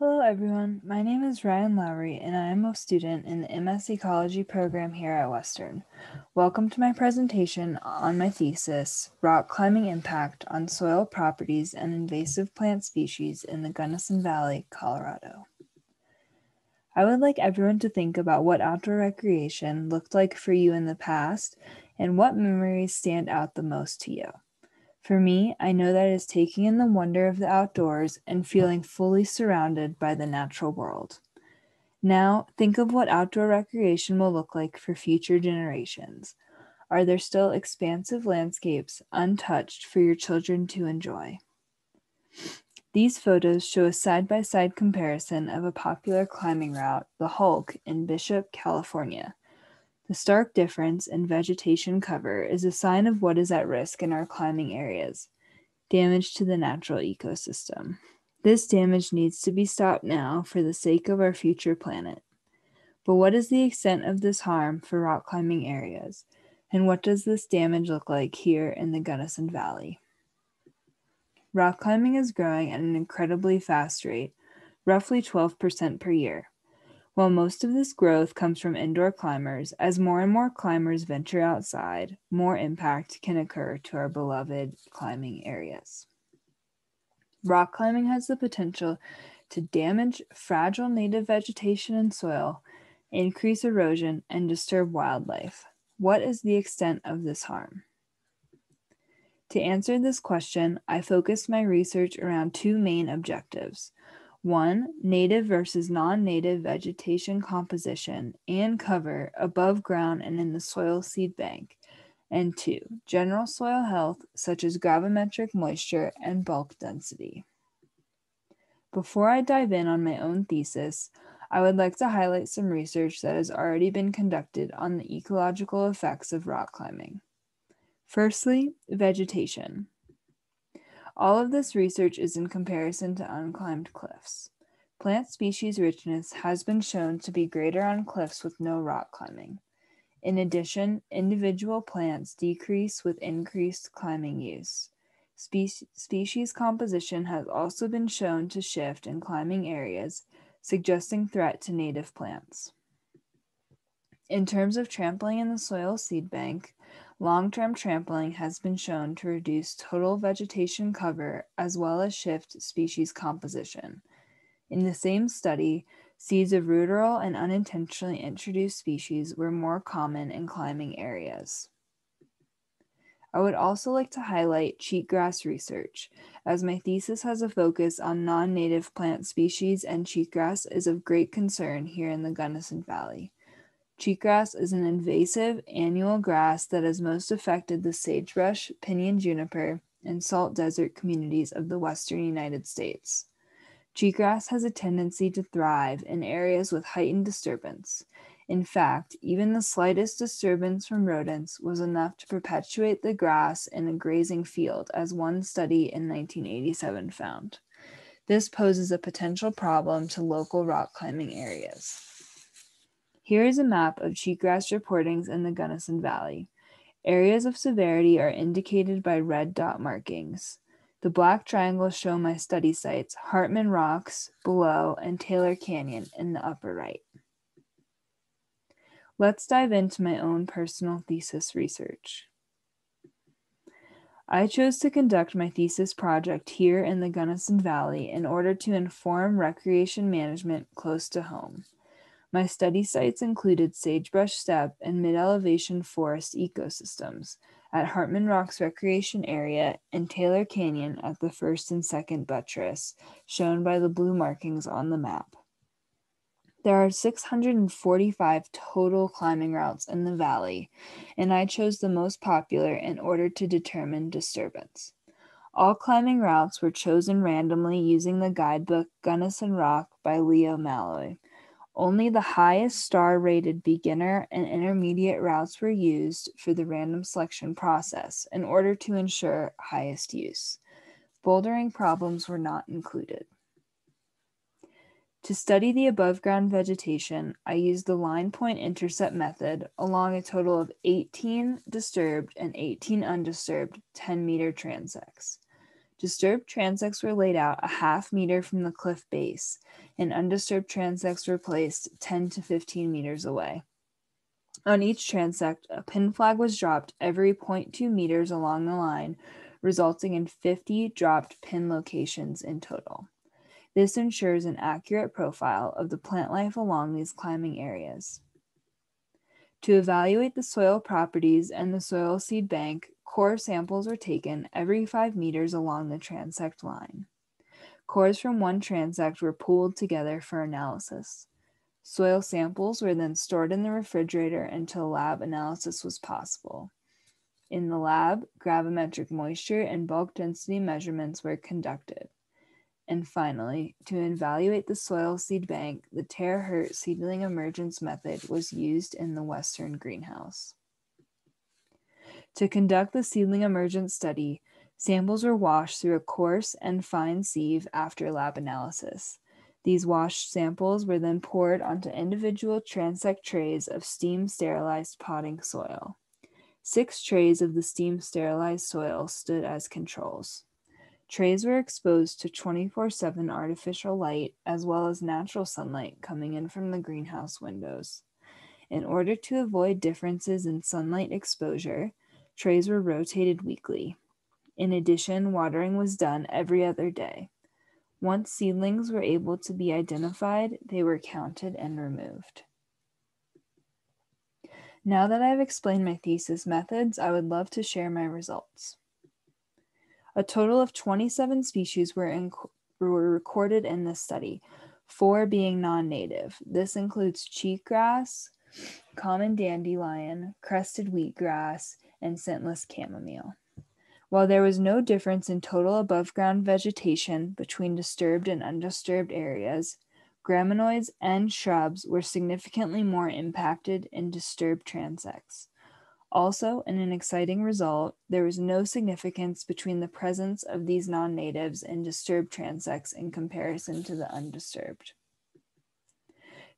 Hello, everyone. My name is Rhyann Lowrey, and I am a student in the MS Ecology program here at Western. Welcome to my presentation on my thesis, Rock Climbing Impact on Soil Properties and Invasive Plant Species in the Gunnison Valley, Colorado. I would like everyone to think about what outdoor recreation looked like for you in the past and what memories stand out the most to you. For me, I know that it is taking in the wonder of the outdoors and feeling fully surrounded by the natural world. Now, think of what outdoor recreation will look like for future generations. Are there still expansive landscapes untouched for your children to enjoy? These photos show a side by side comparison of a popular climbing route, the Hulk, in Bishop, California. The stark difference in vegetation cover is a sign of what is at risk in our climbing areas damage to the natural ecosystem. This damage needs to be stopped now for the sake of our future planet. But what is the extent of this harm for rock climbing areas? And what does this damage look like here in the Gunnison Valley? Rock climbing is growing at an incredibly fast rate, roughly 12% per year. While most of this growth comes from indoor climbers, as more and more climbers venture outside, more impact can occur to our beloved climbing areas. Rock climbing has the potential to damage fragile native vegetation and soil, increase erosion, and disturb wildlife. What is the extent of this harm? To answer this question, I focused my research around two main objectives. One, native versus non native vegetation composition and cover above ground and in the soil seed bank. And two, general soil health, such as gravimetric moisture and bulk density. Before I dive in on my own thesis, I would like to highlight some research that has already been conducted on the ecological effects of rock climbing. Firstly, vegetation. All of this research is in comparison to unclimbed cliffs. Plant species richness has been shown to be greater on cliffs with no rock climbing. In addition, individual plants decrease with increased climbing use. Spe- species composition has also been shown to shift in climbing areas, suggesting threat to native plants. In terms of trampling in the soil seed bank, Long term trampling has been shown to reduce total vegetation cover as well as shift species composition. In the same study, seeds of ruderal and unintentionally introduced species were more common in climbing areas. I would also like to highlight cheatgrass research, as my thesis has a focus on non native plant species, and cheatgrass is of great concern here in the Gunnison Valley. Cheatgrass is an invasive annual grass that has most affected the sagebrush, pinyon juniper, and salt desert communities of the western United States. Cheatgrass has a tendency to thrive in areas with heightened disturbance. In fact, even the slightest disturbance from rodents was enough to perpetuate the grass in a grazing field, as one study in 1987 found. This poses a potential problem to local rock climbing areas. Here is a map of cheatgrass reportings in the Gunnison Valley. Areas of severity are indicated by red dot markings. The black triangles show my study sites, Hartman Rocks below and Taylor Canyon in the upper right. Let's dive into my own personal thesis research. I chose to conduct my thesis project here in the Gunnison Valley in order to inform recreation management close to home. My study sites included sagebrush steppe and mid elevation forest ecosystems at Hartman Rocks Recreation Area and Taylor Canyon at the first and second buttress, shown by the blue markings on the map. There are 645 total climbing routes in the valley, and I chose the most popular in order to determine disturbance. All climbing routes were chosen randomly using the guidebook Gunnison Rock by Leo Malloy, only the highest star rated beginner and intermediate routes were used for the random selection process in order to ensure highest use. Bouldering problems were not included. To study the above ground vegetation, I used the line point intercept method along a total of 18 disturbed and 18 undisturbed 10 meter transects. Disturbed transects were laid out a half meter from the cliff base, and undisturbed transects were placed 10 to 15 meters away. On each transect, a pin flag was dropped every 0.2 meters along the line, resulting in 50 dropped pin locations in total. This ensures an accurate profile of the plant life along these climbing areas. To evaluate the soil properties and the soil seed bank, core samples were taken every 5 meters along the transect line. Cores from one transect were pooled together for analysis. Soil samples were then stored in the refrigerator until lab analysis was possible. In the lab, gravimetric moisture and bulk density measurements were conducted. And finally, to evaluate the soil seed bank, the ter Heerdt seedling emergence method was used in the Western greenhouse. To conduct the seedling emergence study, samples were washed through a coarse and fine sieve after lab analysis. These washed samples were then poured onto individual transect trays of steam sterilized potting soil. Six trays of the steam sterilized soil stood as controls. Trays were exposed to 24 7 artificial light as well as natural sunlight coming in from the greenhouse windows. In order to avoid differences in sunlight exposure, trays were rotated weekly. In addition, watering was done every other day. Once seedlings were able to be identified, they were counted and removed. Now that I've explained my thesis methods, I would love to share my results. A total of 27 species were, in, were recorded in this study, four being non native. This includes cheatgrass, common dandelion, crested wheatgrass, and scentless chamomile. While there was no difference in total above ground vegetation between disturbed and undisturbed areas, graminoids and shrubs were significantly more impacted in disturbed transects. Also, in an exciting result, there was no significance between the presence of these non natives in disturbed transects in comparison to the undisturbed.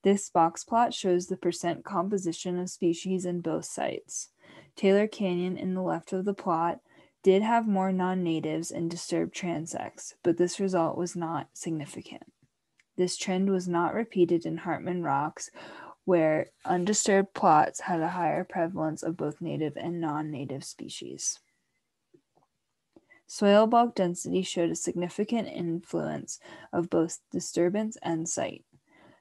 This box plot shows the percent composition of species in both sites. Taylor Canyon in the left of the plot did have more non natives and disturbed transects, but this result was not significant. This trend was not repeated in Hartman Rocks, where undisturbed plots had a higher prevalence of both native and non native species. Soil bulk density showed a significant influence of both disturbance and site.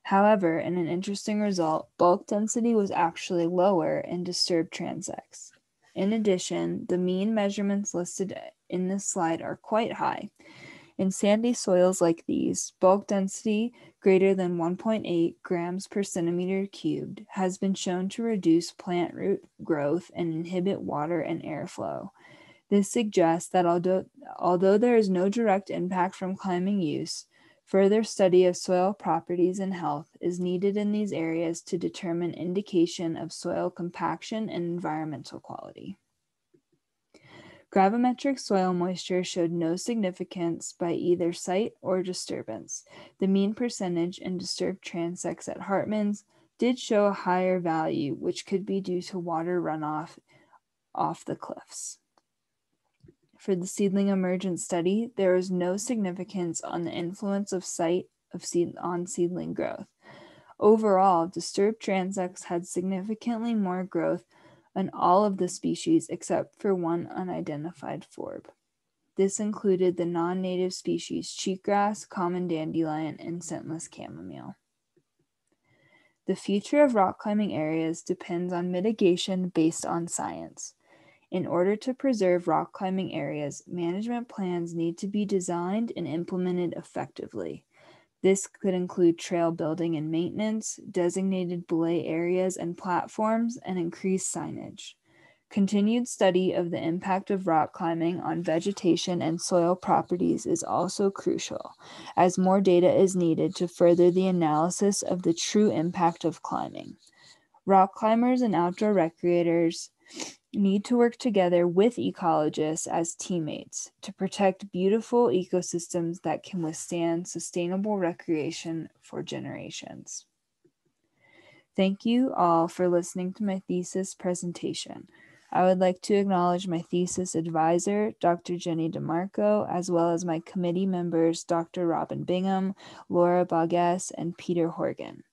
However, in an interesting result, bulk density was actually lower in disturbed transects. In addition, the mean measurements listed in this slide are quite high. In sandy soils like these, bulk density greater than 1.8 grams per centimeter cubed has been shown to reduce plant root growth and inhibit water and airflow. This suggests that although, although there is no direct impact from climbing use, Further study of soil properties and health is needed in these areas to determine indication of soil compaction and environmental quality. Gravimetric soil moisture showed no significance by either site or disturbance. The mean percentage in disturbed transects at Hartman's did show a higher value, which could be due to water runoff off the cliffs. For the seedling emergence study, there was no significance on the influence of site of seed on seedling growth. Overall, disturbed transects had significantly more growth on all of the species except for one unidentified forb. This included the non native species cheatgrass, common dandelion, and scentless chamomile. The future of rock climbing areas depends on mitigation based on science. In order to preserve rock climbing areas, management plans need to be designed and implemented effectively. This could include trail building and maintenance, designated belay areas and platforms, and increased signage. Continued study of the impact of rock climbing on vegetation and soil properties is also crucial, as more data is needed to further the analysis of the true impact of climbing. Rock climbers and outdoor recreators need to work together with ecologists as teammates to protect beautiful ecosystems that can withstand sustainable recreation for generations. Thank you all for listening to my thesis presentation. I would like to acknowledge my thesis advisor, Dr. Jenny DeMarco, as well as my committee members, Dr. Robin Bingham, Laura Boggess, and Peter Horgan.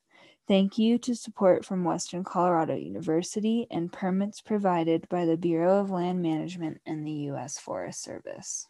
Thank you to support from Western Colorado University and permits provided by the Bureau of Land Management and the U.S. Forest Service.